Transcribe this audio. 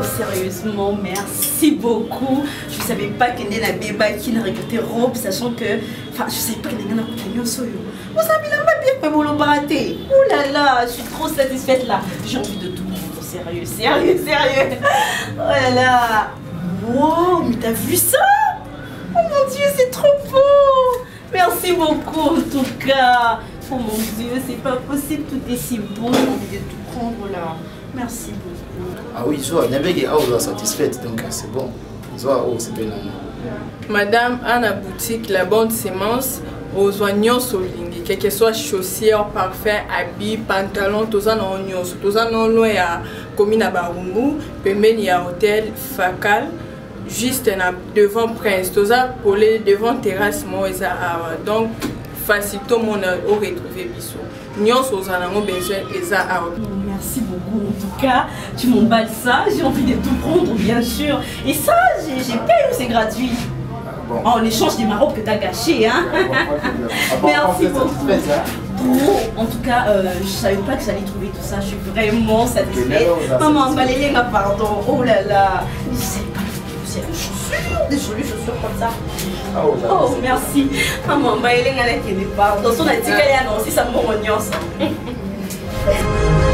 Oh, sérieusement, merci beaucoup. Je ne savais pas qu'il y a bébé qui n'a récolté robe, sachant que. Enfin, je ne savais pas qu'il y a un compagnon soyo. Vous savez, il a bien fait mon baraté. Oh là là, je suis trop satisfaite là. J'ai envie de tout prendre. Sérieux, sérieux, sérieux. Oh là là. Wow, mais t'as vu ça? Oh mon dieu, c'est trop beau. Merci beaucoup en tout cas. Oh mon dieu, c'est pas possible, tout est si bon. J'ai envie de tout prendre là. Merci beaucoup. Ah oui, je vois, Nebeg est oh, satisfaite, donc c'est bon. Vois, oh, c'est bien. Madame, à la boutique La Bonne Sémence, aux oignons solingi, quel que soit chaussures, parfum, habits, pantalons, tout ça dans oignons, ça dans loin à commune à Barumbu, pembeni à hôtel Fakal, juste devant Prince, pour les devant terrasse moi donc facile tout le monde au retrouver bisous. Nyonso aux anango besoin eza awa. Merci beaucoup. En tout cas, tu m'emballes ça. J'ai envie de tout prendre, bien sûr. Et ça, j'ai payé ou c'est gratuit? Bon. En échange des marocs que tu as gâchés. Hein Merci beaucoup. Trop. En tout cas, euh, je savais pas que j'allais trouver tout ça. Je suis vraiment satisfaite. Maman, Valérie, pardon. Oh là là. Je sais pas c'est des chaussures, des jolies chaussures comme ça. Oh, oh merci. Maman, Valérie, elle est pardon. Son a dit qu'elle est annoncée, ça me rend